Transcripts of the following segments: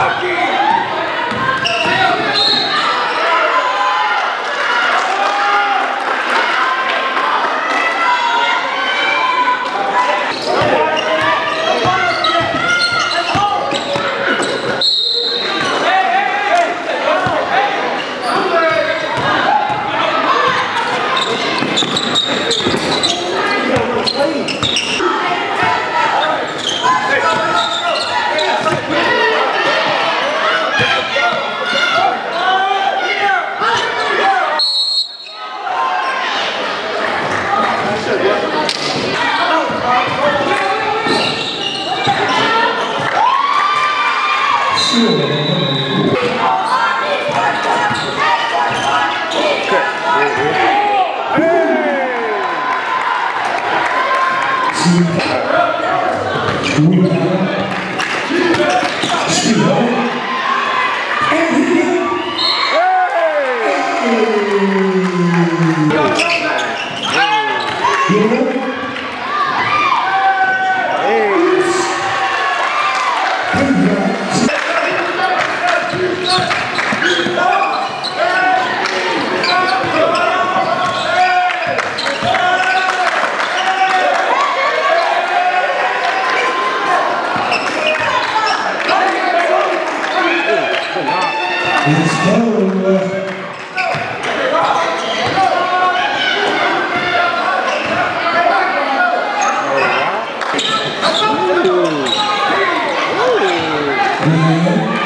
Kentucky. Thank you. Amen.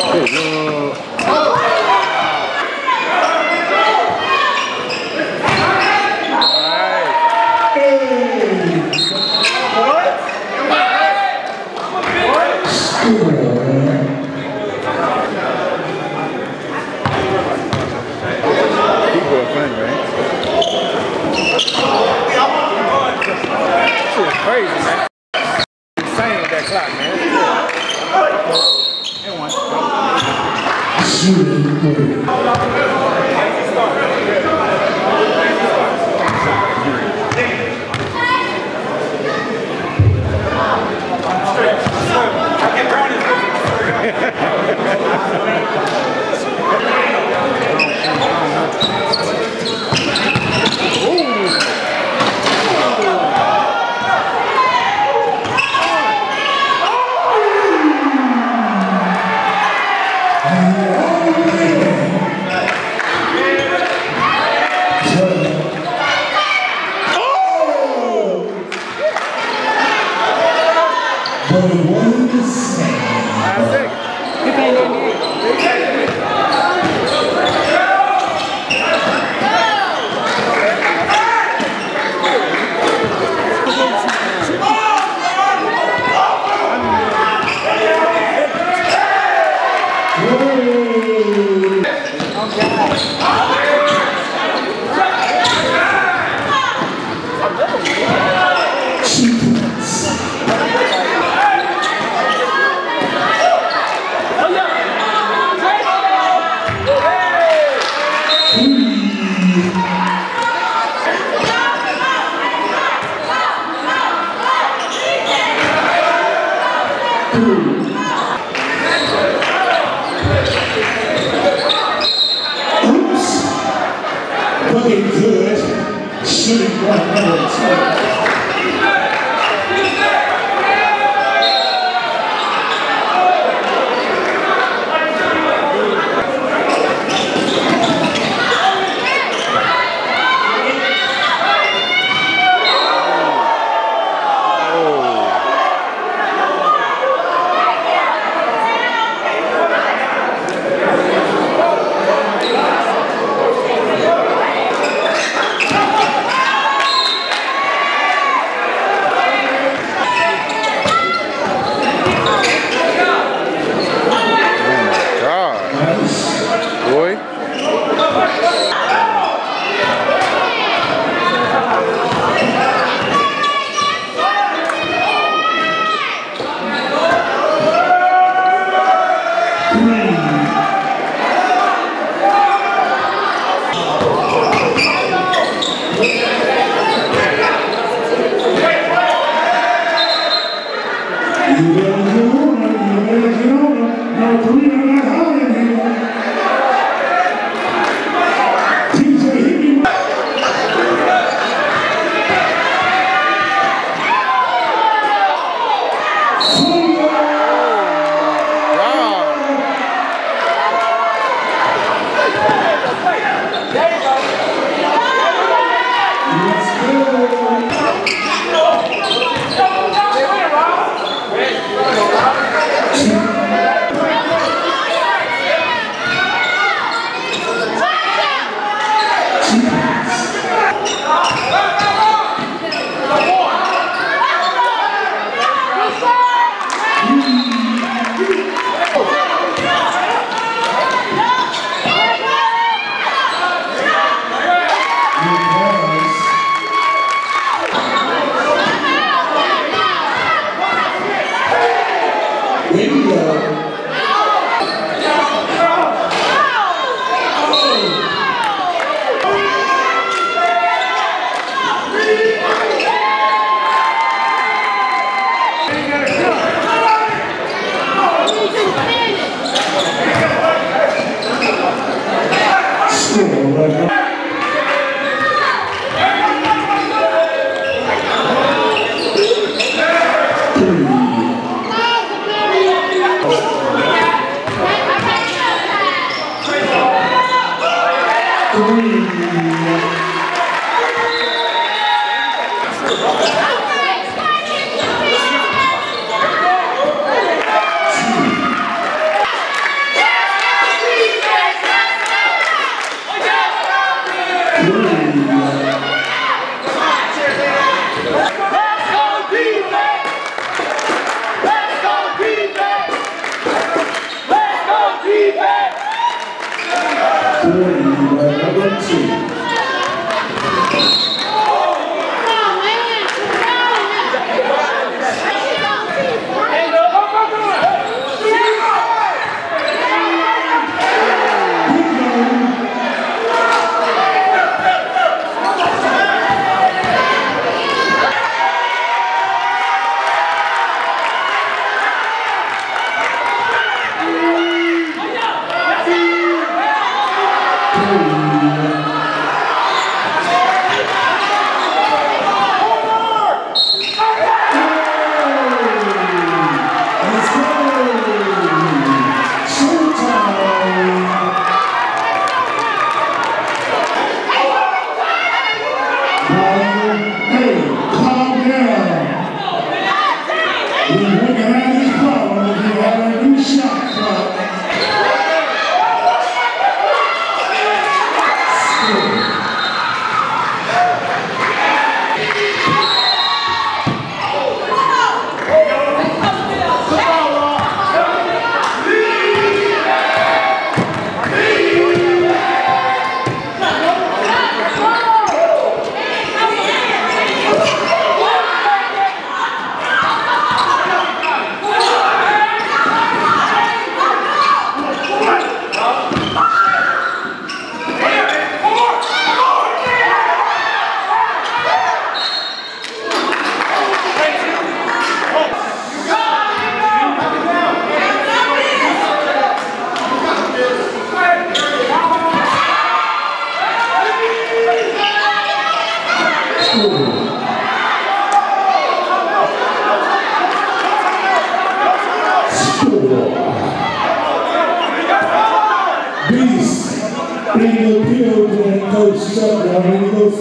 Oh, no. that clock, man. And one. One number You tôi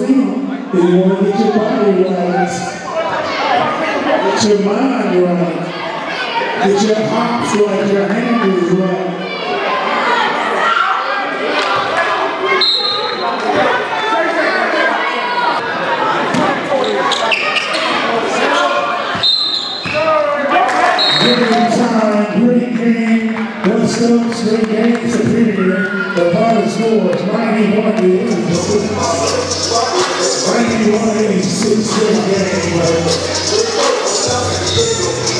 If you want to get your body right, get your mind right, get your hops right, your handles right. Great game. West Oaks, great game, superior. The final score is 91 to 86. 91 86, great game.